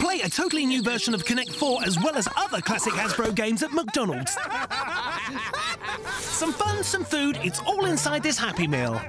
Play a totally new version of Connect 4 as well as other classic Hasbro games at McDonald's. some fun, some food, it's all inside this Happy Meal.